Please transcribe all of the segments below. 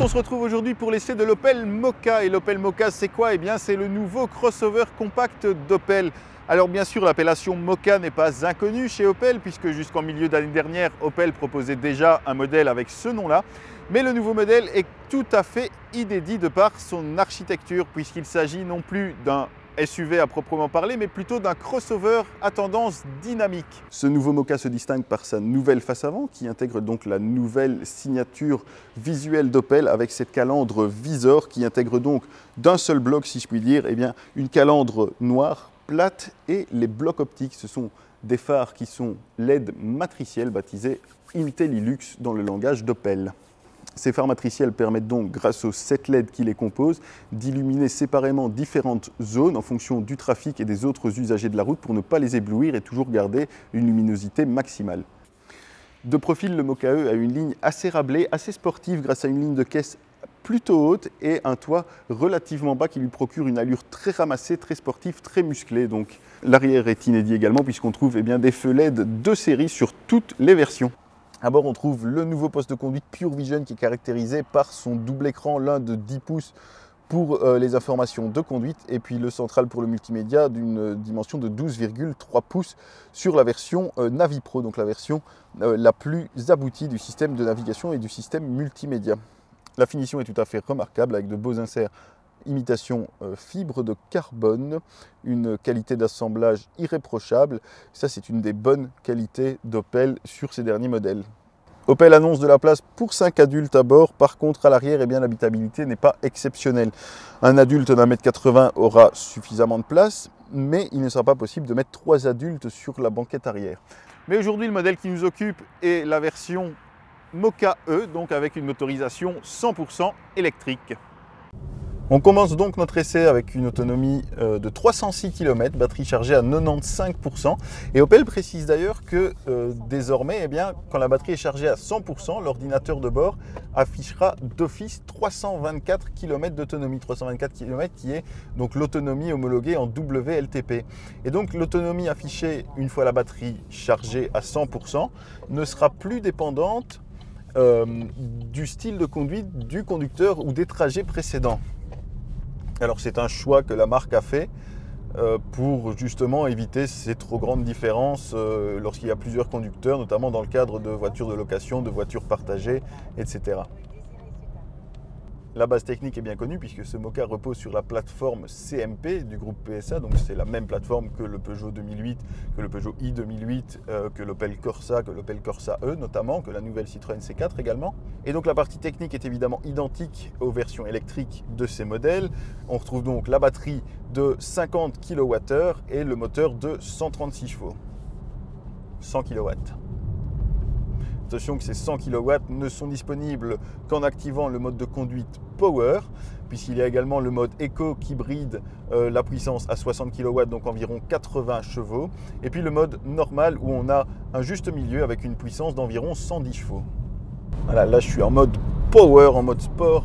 on se retrouve aujourd'hui pour l'essai de l'Opel Mokka. Et l'Opel Mokka, c'est quoi? Eh bien, c'est le nouveau crossover compact d'Opel. Alors bien sûr, l'appellation Mokka n'est pas inconnue chez Opel, puisque jusqu'en milieu d'année dernière, Opel proposait déjà un modèle avec ce nom-là. Mais le nouveau modèle est tout à fait inédit de par son architecture, puisqu'il s'agit non plus d'un SUV à proprement parler, mais plutôt d'un crossover à tendance dynamique. Ce nouveau Mocha se distingue par sa nouvelle face avant, qui intègre donc la nouvelle signature visuelle d'Opel avec cette calandre visor qui intègre donc d'un seul bloc, si je puis dire, eh bien, une calandre noire, plate et les blocs optiques. Ce sont des phares qui sont LED matriciels baptisés Intellilux dans le langage d'Opel. Ces phares matriciels permettent donc, grâce aux 7 LED qui les composent, d'illuminer séparément différentes zones en fonction du trafic et des autres usagers de la route pour ne pas les éblouir et toujours garder une luminosité maximale. De profil, le Mocha E a une ligne assez rablée, assez sportive grâce à une ligne de caisse plutôt haute et un toit relativement bas qui lui procure une allure très ramassée, très sportive, très musclée. Donc l'arrière est inédit également puisqu'on trouve eh des feux LED de série sur toutes les versions. À bord, on trouve le nouveau poste de conduite Pure Vision qui est caractérisé par son double écran, l'un de 10 pouces pour euh, les informations de conduite et puis le central pour le multimédia d'une dimension de 12,3 pouces sur la version euh, Navi Pro, donc la version euh, la plus aboutie du système de navigation et du système multimédia. La finition est tout à fait remarquable avec de beaux inserts imitation euh, fibre de carbone, une qualité d'assemblage irréprochable. Ça, c'est une des bonnes qualités d'Opel sur ces derniers modèles. Opel annonce de la place pour 5 adultes à bord. Par contre, à l'arrière, eh l'habitabilité n'est pas exceptionnelle. Un adulte d'un mètre 80 aura suffisamment de place, mais il ne sera pas possible de mettre 3 adultes sur la banquette arrière. Mais aujourd'hui, le modèle qui nous occupe est la version Mocha E, donc avec une motorisation 100% électrique. On commence donc notre essai avec une autonomie euh, de 306 km, batterie chargée à 95%. Et Opel précise d'ailleurs que euh, désormais, eh bien, quand la batterie est chargée à 100%, l'ordinateur de bord affichera d'office 324 km d'autonomie. 324 km qui est donc l'autonomie homologuée en WLTP. Et donc l'autonomie affichée une fois la batterie chargée à 100% ne sera plus dépendante euh, du style de conduite du conducteur ou des trajets précédents. Alors c'est un choix que la marque a fait euh, pour justement éviter ces trop grandes différences euh, lorsqu'il y a plusieurs conducteurs, notamment dans le cadre de voitures de location, de voitures partagées, etc. La base technique est bien connue puisque ce Mocha repose sur la plateforme CMP du groupe PSA, donc c'est la même plateforme que le Peugeot 2008, que le Peugeot i 2008, euh, que l'Opel Corsa, que l'Opel Corsa E notamment, que la nouvelle Citroën C4 également. Et donc la partie technique est évidemment identique aux versions électriques de ces modèles. On retrouve donc la batterie de 50 kWh et le moteur de 136 chevaux. 100 kW. Que ces 100 kW ne sont disponibles qu'en activant le mode de conduite Power, puisqu'il y a également le mode Eco qui bride euh, la puissance à 60 kW, donc environ 80 chevaux, et puis le mode normal où on a un juste milieu avec une puissance d'environ 110 chevaux. Voilà, là je suis en mode Power, en mode sport,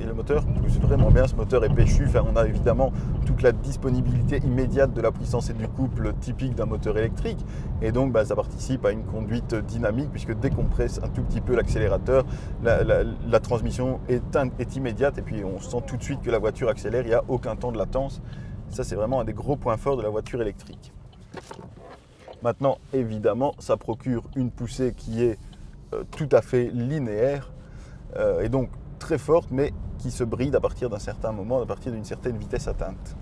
et le moteur pousse vraiment bien. Ce moteur est péchu. On a évidemment toute la disponibilité immédiate de la puissance et du couple typique d'un moteur électrique. Et donc, bah, ça participe à une conduite dynamique puisque dès qu'on presse un tout petit peu l'accélérateur, la, transmission est, est, immédiate et puis on sent tout de suite que la voiture accélère. Il n'y a aucun temps de latence. Ça, c'est vraiment un des gros points forts de la voiture électrique. Maintenant, évidemment, ça procure une poussée qui est euh, tout à fait linéaire. Euh, et donc très forte, mais qui se bride à partir d'un certain moment, à partir d'une certaine vitesse atteinte.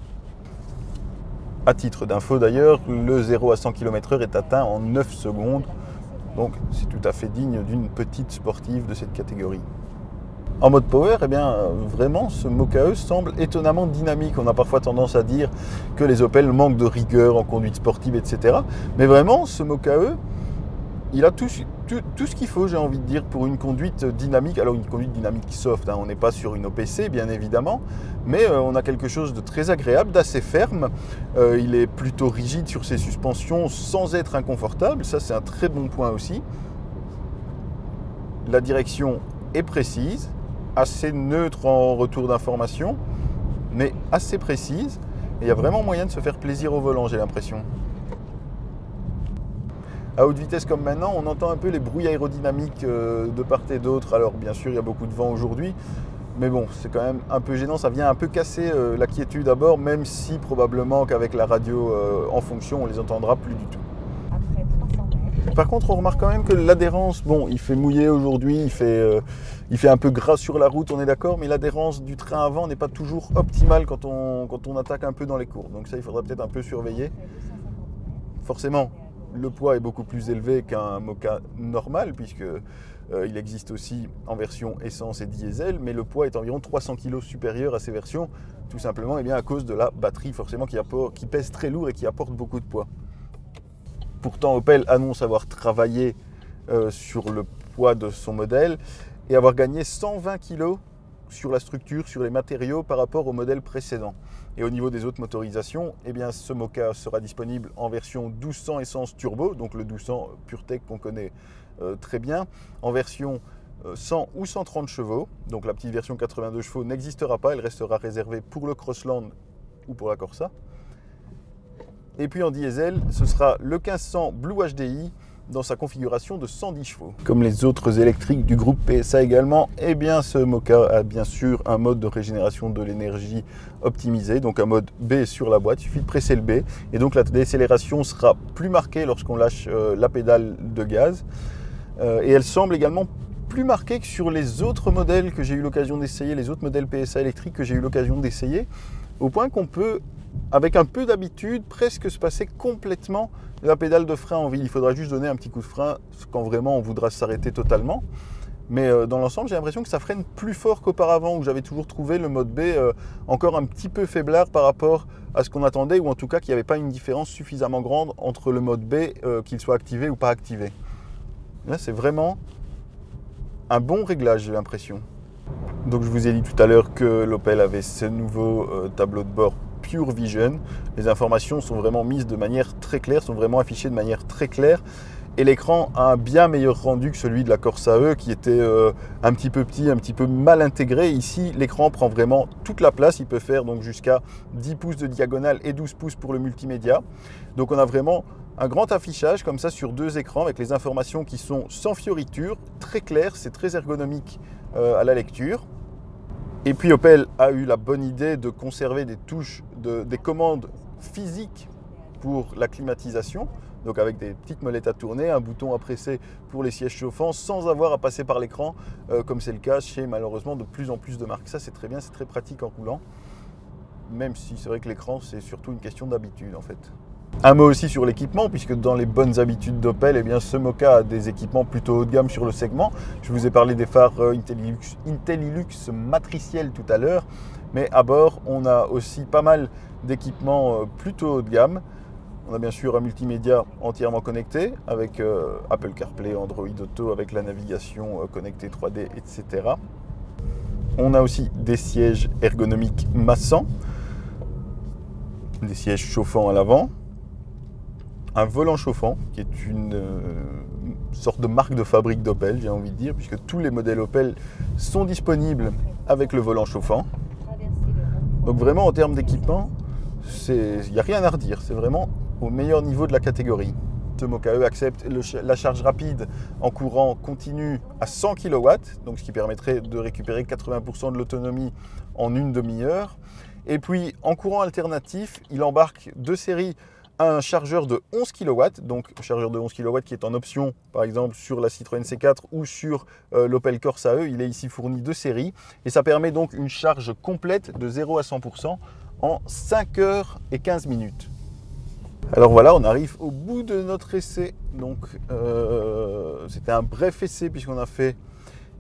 À titre d'info d'ailleurs, le 0 à 100 km/h est atteint en 9 secondes, donc c'est tout à fait digne d'une petite sportive de cette catégorie. En mode power, eh bien, vraiment, ce Mocha E semble étonnamment dynamique. On a parfois tendance à dire que les Opel manquent de rigueur en conduite sportive, etc. Mais vraiment, ce Mocha E, il a tout, ce qu'il faut, j'ai envie de dire, pour une conduite dynamique. Alors une conduite dynamique soft, hein, on n'est pas sur une OPC bien évidemment, mais euh, on a quelque chose de très agréable, d'assez ferme. Euh, il est plutôt rigide sur ses suspensions sans être inconfortable, ça c'est un très bon point aussi. La direction est précise, assez neutre en retour d'information, mais assez précise. Et il y a vraiment moyen de se faire plaisir au volant, j'ai l'impression. À haute vitesse comme maintenant, on entend un peu les bruits aérodynamiques euh, de part et d'autre. Alors bien sûr, il y a beaucoup de vent aujourd'hui, mais bon, c'est quand même un peu gênant, ça vient un peu casser euh, la quiétude à bord, même si probablement qu'avec la radio euh, en fonction, on les entendra plus du tout. Par contre, on remarque quand même que l'adhérence, bon, il fait mouiller aujourd'hui, il, fait, il fait un peu gras sur la route, on est d'accord, mais l'adhérence du train avant n'est pas toujours optimale quand on, quand on attaque un peu dans les cours. Donc ça, il faudra peut-être un peu surveiller. Forcément, le poids est beaucoup plus élevé qu'un Mocha normal, puisque euh, il existe aussi en version essence et diesel, mais le poids est environ 300 kg supérieur à ces versions, tout simplement eh bien, à cause de la batterie, forcément, qui, qui, pèse très lourd et qui apporte beaucoup de poids. Pourtant, Opel annonce avoir travaillé euh, sur le poids de son modèle et avoir gagné 120 kg sur la structure, sur les matériaux par rapport au modèle précédent. Et au niveau des autres motorisations, eh bien, ce Mocha sera disponible en version 1200 essence turbo, donc le 1200 PureTech qu'on connaît euh, très bien, en version 100 euh, ou 130 chevaux. Donc la petite version 82 chevaux n'existera pas, elle restera réservée pour le Crossland ou pour la Corsa. Et puis en diesel, ce sera le 1500 Blue HDI dans sa configuration de 110 chevaux. Comme les autres électriques du groupe PSA également, eh bien ce Mocha a bien sûr un mode de régénération de l'énergie optimisé, donc un mode B sur la boîte, il suffit de presser le B, et donc la décélération sera plus marquée lorsqu'on lâche euh, la pédale de gaz, euh, et elle semble également plus marquée que sur les autres modèles que j'ai eu l'occasion d'essayer, les autres modèles PSA électriques que j'ai eu l'occasion d'essayer, au point qu'on peut avec un peu d'habitude, presque se passer complètement la pédale de frein en ville. Il faudra juste donner un petit coup de frein quand vraiment on voudra s'arrêter totalement. Mais euh, dans l'ensemble, j'ai l'impression que ça freine plus fort qu'auparavant, où j'avais toujours trouvé le mode B euh, encore un petit peu faiblard par rapport à ce qu'on attendait, ou en tout cas qu'il n'y avait pas une différence suffisamment grande entre le mode B, euh, qu'il soit activé ou pas activé. Là, c'est vraiment un bon réglage, j'ai l'impression. Donc je vous ai dit tout à l'heure que l'Opel avait ce nouveau tableau de bord Pure Vision. Les informations sont vraiment mises de manière très claire, sont vraiment affichées de manière très claire. Et l'écran a un bien meilleur rendu que celui de la Corsa E qui était euh, un petit peu petit, un petit peu mal intégré. Ici, l'écran prend vraiment toute la place. Il peut faire donc jusqu'à 10 pouces de diagonale et 12 pouces pour le multimédia. Donc on a vraiment un grand affichage comme ça sur deux écrans avec les informations qui sont sans fioriture, très claires, c'est très ergonomique euh, à la lecture. Et puis Opel a eu la bonne idée de conserver des touches, des commandes physiques pour la climatisation, donc avec des petites molettes à tourner, un bouton à presser pour les sièges chauffants, sans avoir à passer par l'écran, euh, comme c'est le cas chez malheureusement de plus en plus de marques. Ça c'est très bien, c'est très pratique en roulant, même si c'est vrai que l'écran c'est surtout une question d'habitude en fait. Un mot aussi sur l'équipement, puisque dans les bonnes habitudes d'Opel, eh bien, ce Mocha a des équipements plutôt haut de gamme sur le segment. Je vous ai parlé des phares euh, Intellilux matriciels tout à l'heure, mais à bord, on a aussi pas mal d'équipements euh, plutôt haut de gamme. On a bien sûr un multimédia entièrement connecté avec euh, Apple CarPlay, Android Auto, avec la navigation connectée 3D, etc. On a aussi des sièges ergonomiques massants, des sièges chauffants à l'avant, un volant chauffant, qui est une euh, sorte de marque de fabrique d'Opel, j'ai envie de dire, puisque tous les modèles Opel sont disponibles avec le volant chauffant. Donc vraiment en termes d'équipement, il n'y a rien à redire, c'est vraiment au meilleur niveau de la catégorie. Ce E accepte la charge rapide en courant continu à 100 kW, donc ce qui permettrait de récupérer 80% de l'autonomie en une demi-heure. Et puis en courant alternatif, il embarque deux séries un chargeur de 11 kW, donc un chargeur de 11 kW qui est en option par exemple sur la Citroën C4 ou sur euh, l'Opel Corsa E, il est ici fourni de série et ça permet donc une charge complète de 0 à 100% en 5 heures et 15 minutes. Alors voilà, on arrive au bout de notre essai. Donc euh, c'était un bref essai puisqu'on a fait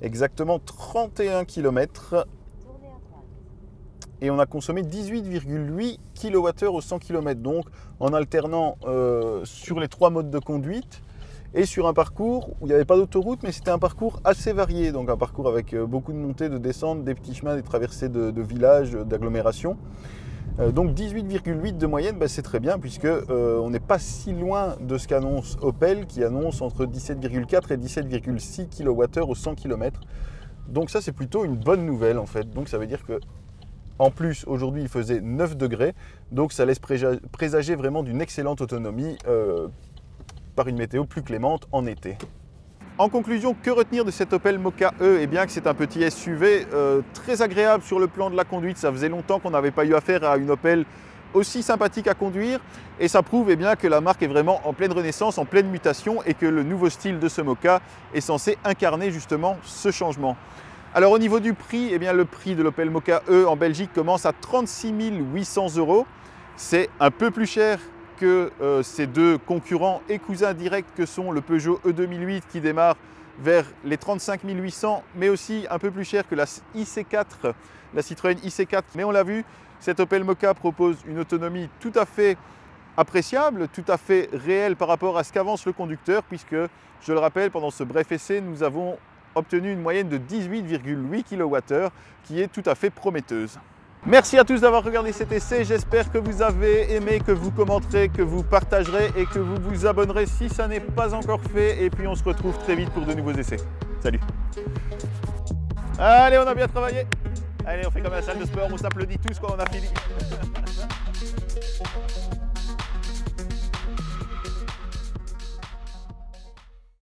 exactement 31 km et on a consommé 18,8 kWh au 100 km, donc en alternant euh, sur les trois modes de conduite et sur un parcours où il n'y avait pas d'autoroute, mais c'était un parcours assez varié, donc un parcours avec euh, beaucoup de montées, de descentes, des petits chemins, des traversées de, villages, d'agglomérations. Euh, donc 18,8 de moyenne, bah, c'est très bien puisque on n'est pas si loin de ce qu'annonce Opel qui annonce entre 17,4 et 17,6 kWh au 100 km. Donc ça c'est plutôt une bonne nouvelle en fait. Donc ça veut dire que en plus, aujourd'hui, il faisait 9 degrés, donc ça laisse présager vraiment d'une excellente autonomie euh, par une météo plus clémente en été. En conclusion, que retenir de cet Opel Mokka E? Eh bien que c'est un petit SUV euh, très agréable sur le plan de la conduite. Ça faisait longtemps qu'on n'avait pas eu affaire à une Opel aussi sympathique à conduire et ça prouve eh bien, que la marque est vraiment en pleine renaissance, en pleine mutation et que le nouveau style de ce Mokka est censé incarner justement ce changement. Alors au niveau du prix, eh bien, le prix de l'Opel Mokka E en Belgique commence à 36 800 euros. C'est un peu plus cher que euh, ces deux concurrents et cousins directs que sont le Peugeot E2008 qui démarre vers les 35 800, mais aussi un peu plus cher que la IC4, la Citroën IC4. Mais on l'a vu, cet Opel Mokka propose une autonomie tout à fait appréciable, tout à fait réelle par rapport à ce qu'avance le conducteur, puisque, je le rappelle, pendant ce bref essai, nous avons obtenu une moyenne de 18,8 kWh, qui est tout à fait prometteuse. Merci à tous d'avoir regardé cet essai. J'espère que vous avez aimé, que vous commenterez, que vous partagerez et que vous vous abonnerez si ça n'est pas encore fait. Et puis on se retrouve très vite pour de nouveaux essais. Salut Allez, on a bien travaillé Allez, on fait comme la salle de sport, on s'applaudit tous quand on a fini.